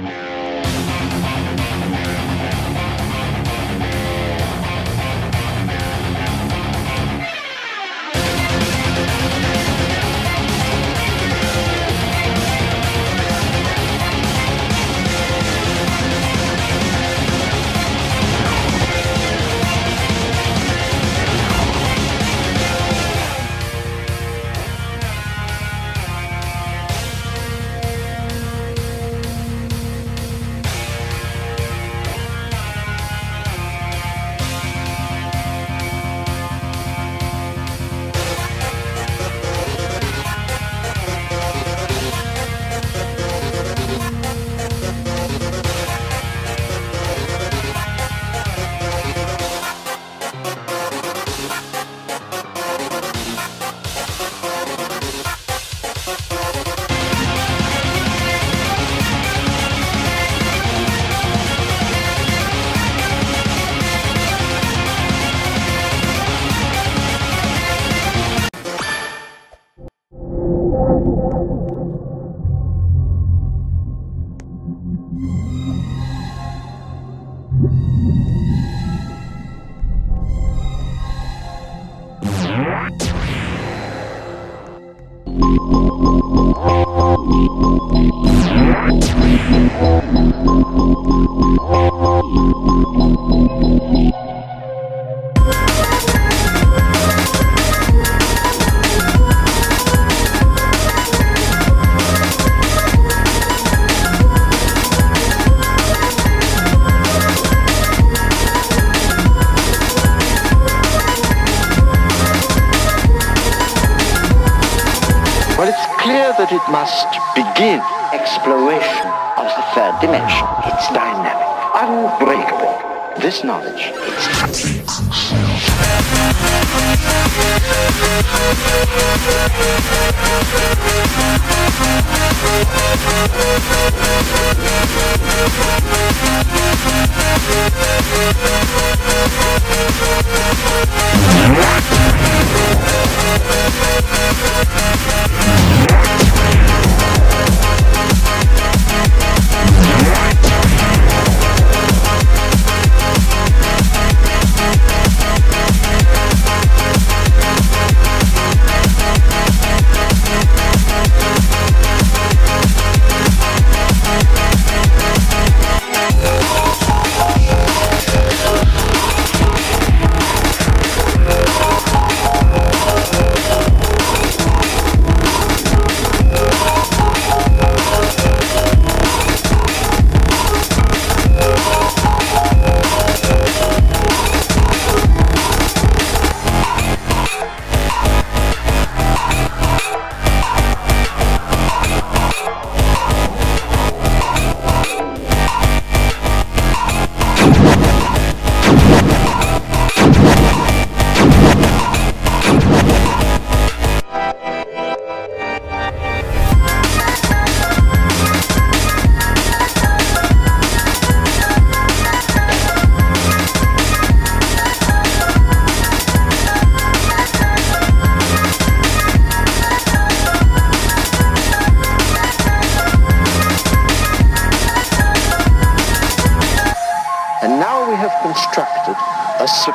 Yeah. That it must begin exploration of the third dimension. It's dynamic, unbreakable. This knowledge,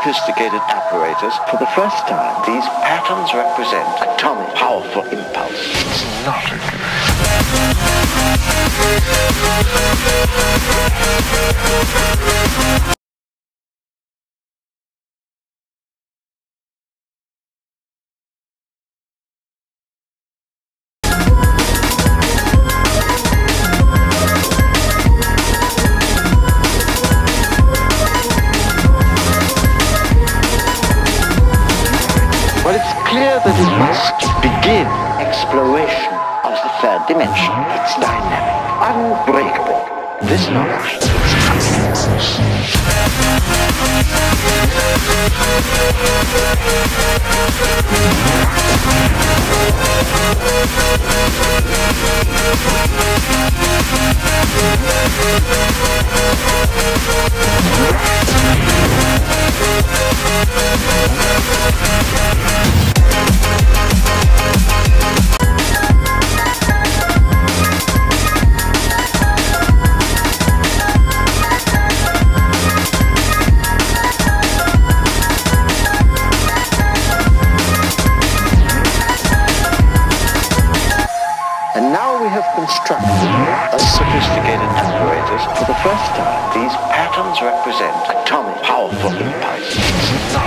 sophisticated apparatus. For the first time, these patterns represent atomic powerful impulse. It's not a Well, it's clear that it must begin exploration of the third dimension. It's dynamic, unbreakable. This knowledge. And patterns represent atomic powerful impulse.